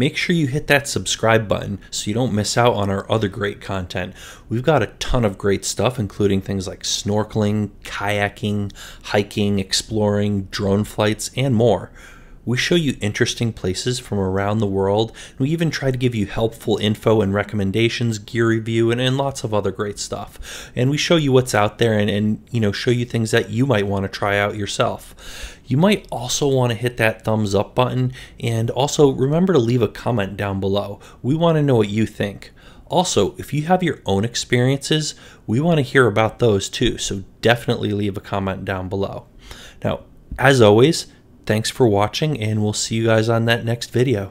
make sure you hit that subscribe button so you don't miss out on our other great content. We've got a ton of great stuff, including things like snorkeling, kayaking, hiking, exploring, drone flights, and more. We show you interesting places from around the world, and we even try to give you helpful info and recommendations, gear review, and, and lots of other great stuff. And we show you what's out there and, and you know show you things that you might want to try out yourself. You might also want to hit that thumbs up button and also remember to leave a comment down below. We want to know what you think. Also, if you have your own experiences, we want to hear about those too, so definitely leave a comment down below. Now, as always, Thanks for watching, and we'll see you guys on that next video.